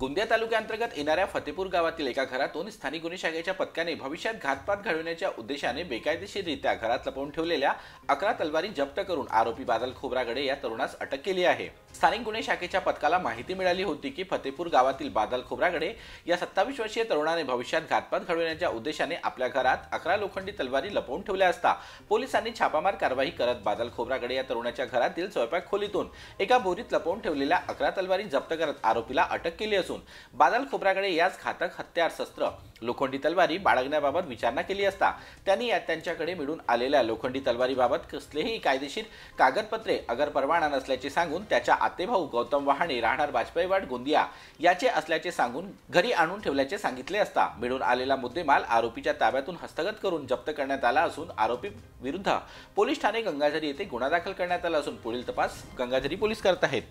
गोंदिया तालुक्याअंतर्गत येणाऱ्या फतेपूर गावातील एका घरातून स्थानिक गुन्हे शाखेच्या पथकाने भविष्यात घातपात घडवण्याच्या उद्देशाने बेकायदेशीररित्या घरात लपवून ठेवलेल्या अकरा तलवारी जप्त करून आरोपी बादल खोब्रागडे या तरुणास अटक केली आहे. स्थानिक गुन्हे शाखेच्या पथकाला माहिती मिळाली होती की फतेपूर गावातील बादल खोब्रागडे या सत्तावीस वर्षीय तरुणाने भविष्यात घातपात घडवण्याच्या उद्देशाने आपल्या घरात अकरा लोखंडी तलवारी लपवून ठेवल्या असता पोलिसांनी छापामार कारवाई करत बादल खोब्रागडे या तरुणाच्या घरातील स्वयंपाक खोलीतून एका बोरीत लपवून ठेवलेल्या अकरा तलवारी जप्त करत आरोपीला अटक केली असून बादल खोब्रागडे याच घातक हत्यार शस्त्र लोखंडी तलवारी बाळगण्याबाबत विचारणा केली असता त्यांनी या त्यांच्याकडे मिळून आलेल्या लोखंडी तलवारीबाबत कसलेही कायदेशीर कागदपत्रे अगर परवाना नसल्याचे सांगून त्याच्या आतेभाऊ गौतम वहाणे राहणार वाजपेयीवाड गोंदिया याचे असल्याचे सांगून घरी आणून ठेवल्याचे सांगितले असता मिळून आलेला मुद्देमाल आरोपीच्या ताब्यातून हस्तगत करून जप्त करण्यात आला असून आरोपी विरुद्ध पोलीस ठाणे गंगाझरी येथे गुन्हा दाखल करण्यात आला असून पुढील तपास गंगाझरी पोलीस करत आहेत.